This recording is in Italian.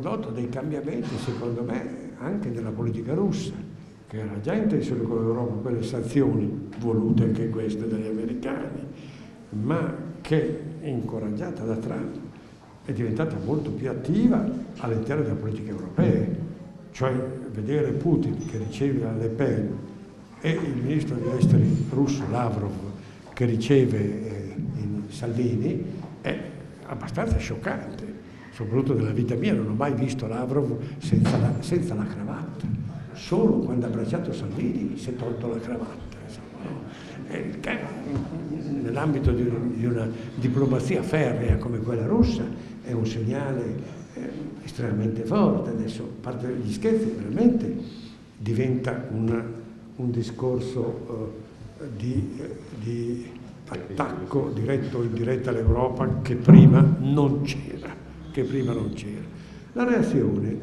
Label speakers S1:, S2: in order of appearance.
S1: prodotto dei cambiamenti, secondo me, anche nella politica russa, che era già intenzione con l'Europa quelle sanzioni, volute anche queste dagli americani, ma che, incoraggiata da Trump, è diventata molto più attiva all'interno della politica europea, cioè vedere Putin che riceve la Le Pen e il ministro degli esteri russo Lavrov che riceve eh, Salvini è abbastanza scioccante, soprattutto nella vita mia, non ho mai visto Lavrov senza la, senza la cravatta, solo quando ha abbracciato Salvini si è tolto la cravatta. Nell'ambito di, di una diplomazia ferrea come quella russa è un segnale eh, estremamente forte, adesso a parte gli scherzi, veramente diventa un, un discorso eh, di, eh, di attacco diretto o indiretto all'Europa che prima non c'era, che prima non c'era. La reazione